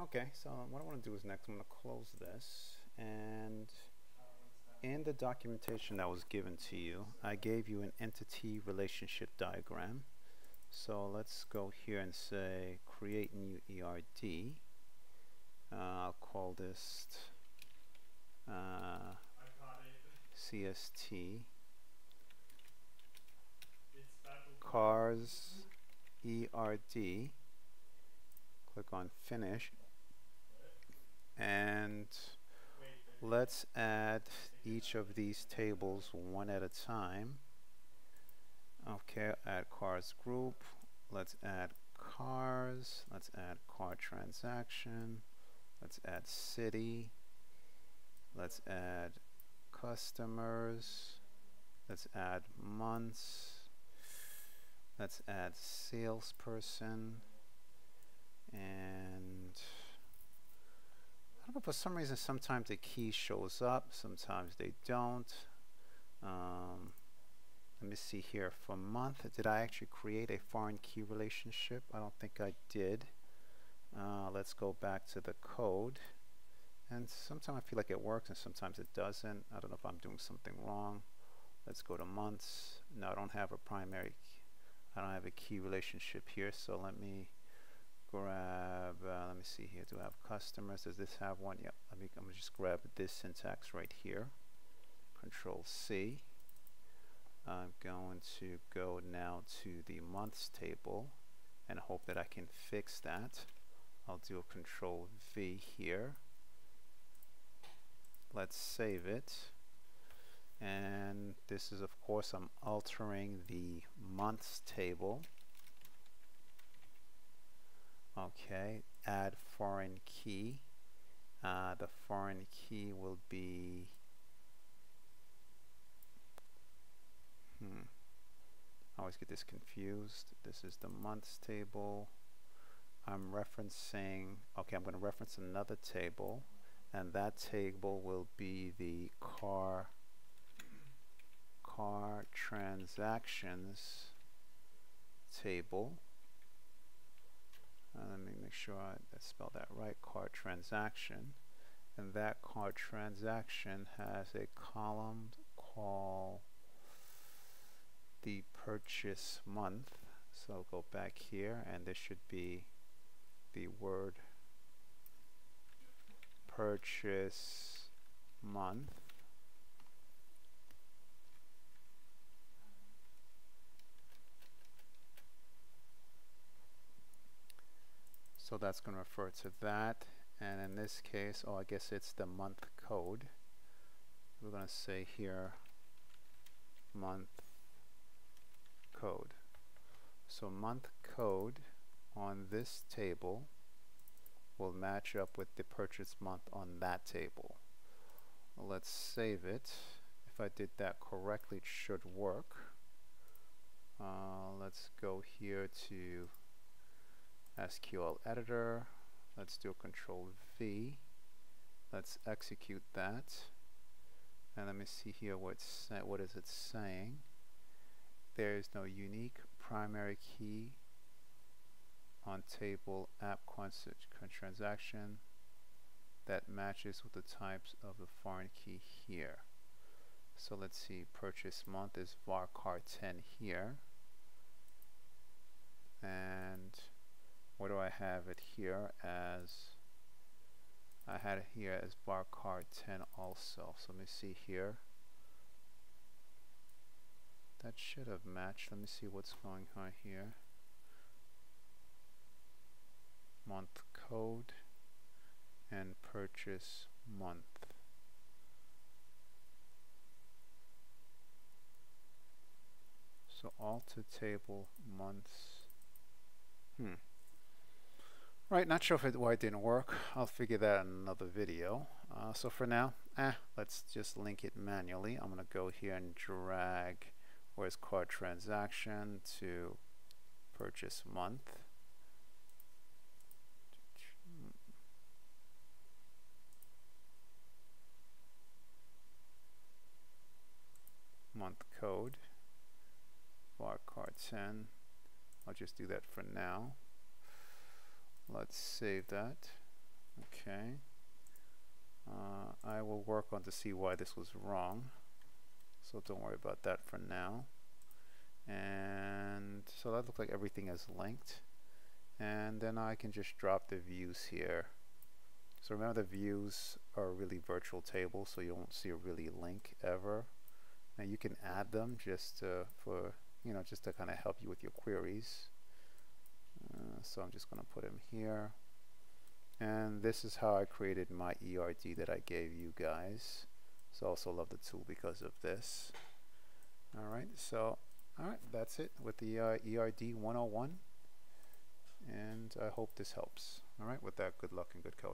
Okay, so what I want to do is next I'm going to close this and in the documentation that was given to you I gave you an entity relationship diagram. So let's go here and say create new ERD uh, I'll call this uh, CST cars ERD click on finish and let's add each of these tables one at a time. Okay add cars group. Let's add cars. Let's add car transaction. Let's add city. Let's add customers. Let's add months. Let's add salesperson. And know, for some reason sometimes the key shows up, sometimes they don't. Um, let me see here for month. Did I actually create a foreign key relationship? I don't think I did. Uh, let's go back to the code. And sometimes I feel like it works and sometimes it doesn't. I don't know if I'm doing something wrong. Let's go to months. No, I don't have a primary, I don't have a key relationship here. So let me grab, uh, let me see here, do I have customers? Does this have one? Yep, let me, I'm gonna just grab this syntax right here. Control C. I'm going to go now to the months table and hope that I can fix that. I'll do a control V here. Let's save it. And this is of course I'm altering the months table. Okay, add foreign key. Uh, the foreign key will be hmm I always get this confused. This is the months table. I'm referencing, okay, I'm going to reference another table, and that table will be the car car transactions table. Uh, let me make sure I spell that right, car transaction. And that car transaction has a column called the purchase month. So I'll go back here and this should be the word purchase month. So that's going to refer to that. And in this case, oh, I guess it's the month code. We're going to say here month code. So month code on this table will match up with the purchase month on that table. Let's save it. If I did that correctly, it should work. Uh, let's go here to SQL editor. Let's do control V. Let's execute that. And let me see here what's what is it saying. There is no unique primary key on table app transaction that matches with the types of the foreign key here. So let's see, purchase month is varchar 10 here. And what do I have it here as I had it here as varchar 10 also. So let me see here. That should have matched. Let me see what's going on here. Month code and purchase month. So alter table months. Hmm Right, not sure if it, why it didn't work. I'll figure that out in another video. Uh, so for now, eh, let's just link it manually. I'm going to go here and drag where's car transaction to purchase month. Month code, varchar 10. I'll just do that for now. Let's save that. Okay. Uh, I will work on to see why this was wrong. So don't worry about that for now. And so that looks like everything is linked. And then I can just drop the views here. So remember the views are really virtual tables, so you won't see a really link ever. Now you can add them just to, for, you know, just to kind of help you with your queries. Uh, so I'm just going to put them here. And this is how I created my ERD that I gave you guys. So I also love the tool because of this. Alright, so alright, that's it with the uh, ERD 101. And I hope this helps. Alright, with that, good luck and good coding.